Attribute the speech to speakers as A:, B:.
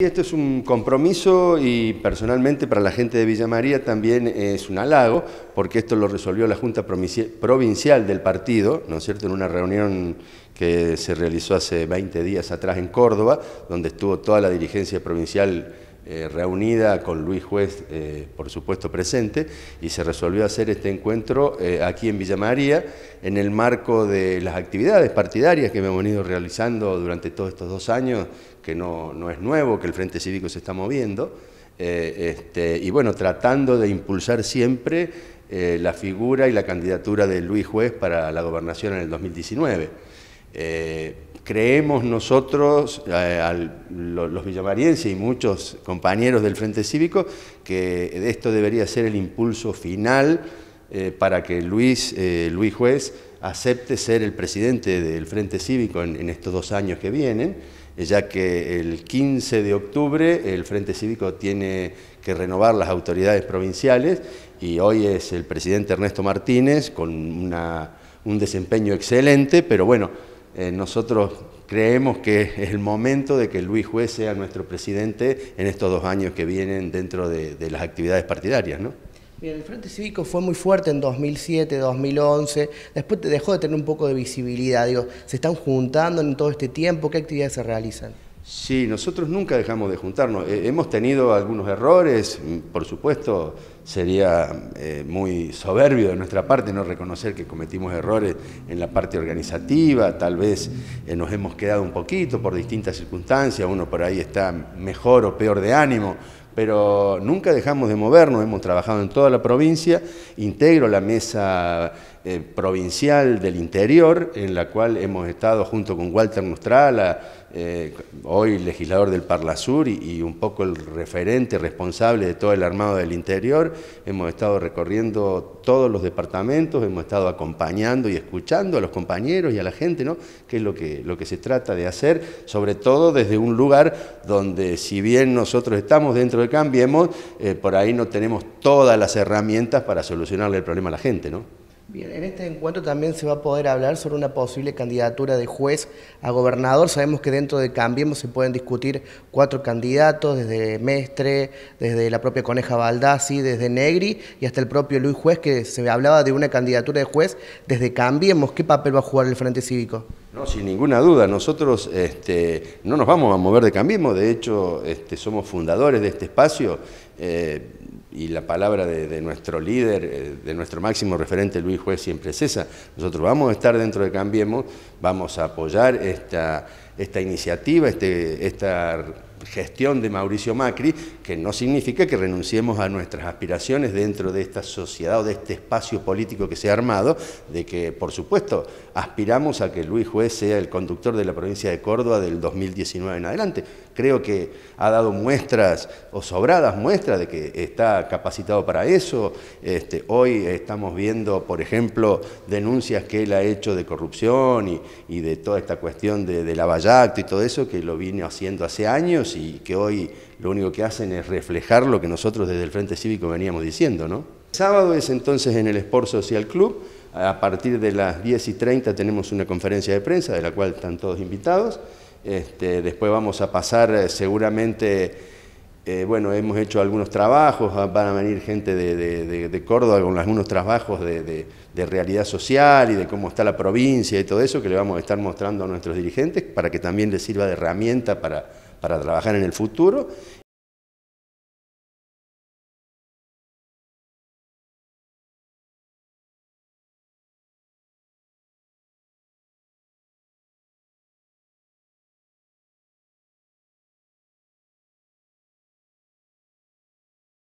A: Esto es un compromiso y personalmente para la gente de Villa María también es un halago, porque esto lo resolvió la Junta Provincial del partido, ¿no es cierto?, en una reunión que se realizó hace 20 días atrás en Córdoba, donde estuvo toda la dirigencia provincial eh, reunida con Luis Juez, eh, por supuesto, presente, y se resolvió hacer este encuentro eh, aquí en Villa María, en el marco de las actividades partidarias que hemos venido realizando durante todos estos dos años, que no, no es nuevo, que el Frente Cívico se está moviendo, este, y bueno, tratando de impulsar siempre la figura y la candidatura de Luis Juez para la gobernación en el 2019. Creemos nosotros, eh, los villamarienses y muchos compañeros del Frente Cívico, que esto debería ser el impulso final eh, para que Luis, eh, Luis Juez acepte ser el presidente del Frente Cívico en, estos dos años que vienen, ya que el 15 de octubre el Frente Cívico tiene que renovar las autoridades provinciales y hoy es el presidente Ernesto Martínez con un desempeño excelente, pero bueno, eh, nosotros creemos que es el momento de que Luis Juez sea nuestro presidente en estos dos años que vienen dentro de, las actividades partidarias. ¿no?
B: Bien, el Frente Cívico fue muy fuerte en 2007, 2011, después dejó de tener un poco de visibilidad. Digo, ¿Se están juntando en todo este tiempo? ¿Qué actividades se realizan?
A: Sí, nosotros nunca dejamos de juntarnos. Eh, hemos tenido algunos errores, por supuesto, sería eh, muy soberbio de nuestra parte no reconocer que cometimos errores en la parte organizativa, tal vez eh, nos hemos quedado un poquito por distintas circunstancias, uno por ahí está mejor o peor de ánimo, pero nunca dejamos de movernos, hemos trabajado en toda la provincia, integro la mesa provincial del interior, en la cual hemos estado junto con Walter Nostrala, eh, hoy legislador del Parla Sur y, un poco el referente responsable de todo el armado del interior. Hemos estado recorriendo todos los departamentos, hemos estado acompañando y escuchando a los compañeros y a la gente, ¿no? que es lo que, lo que se trata de hacer, sobre todo desde un lugar donde si bien nosotros estamos dentro de Cambiemos, eh, por ahí no tenemos todas las herramientas para solucionarle el problema a la gente. ¿no?
B: Bien, en este encuentro también se va a poder hablar sobre una posible candidatura de juez a gobernador. Sabemos que dentro de Cambiemos se pueden discutir cuatro candidatos, desde Mestre, desde la propia Coneja Baldassi, desde Negri y hasta el propio Luis Juez, que se hablaba de una candidatura de juez desde Cambiemos. ¿Qué papel va a jugar el Frente Cívico?
A: No, sin ninguna duda. Nosotros este, no nos vamos a mover de Cambiemos, de hecho este, somos fundadores de este espacio. Eh, y la palabra de, nuestro líder, eh, de nuestro máximo referente, Luis Juez, siempre es esa. Nosotros vamos a estar dentro de Cambiemos, vamos a apoyar esta, esta iniciativa, este, esta gestión de Mauricio Macri, que no significa que renunciemos a nuestras aspiraciones dentro de esta sociedad o de este espacio político que se ha armado, de que, por supuesto, aspiramos a que Luis Juez sea el conductor de la provincia de Córdoba del 2019 en adelante. Creo que ha dado muestras, o sobradas muestras, de que está capacitado para eso. Este, hoy estamos viendo, por ejemplo, denuncias que él ha hecho de corrupción y, de toda esta cuestión de, de Y todo eso, que lo vine haciendo hace años y que hoy lo único que hacen es reflejar lo que nosotros desde el Frente Cívico veníamos diciendo. ¿no? sábado es entonces en el Sport Social Club, a partir de las 10 y 30 tenemos una conferencia de prensa de la cual están todos invitados. Este, después vamos a pasar eh, seguramente, eh, bueno, hemos hecho algunos trabajos, van a venir gente de, Córdoba con algunos trabajos de, realidad social y de cómo está la provincia y todo eso que le vamos a estar mostrando a nuestros dirigentes para que también les sirva de herramienta para para trabajar en el futuro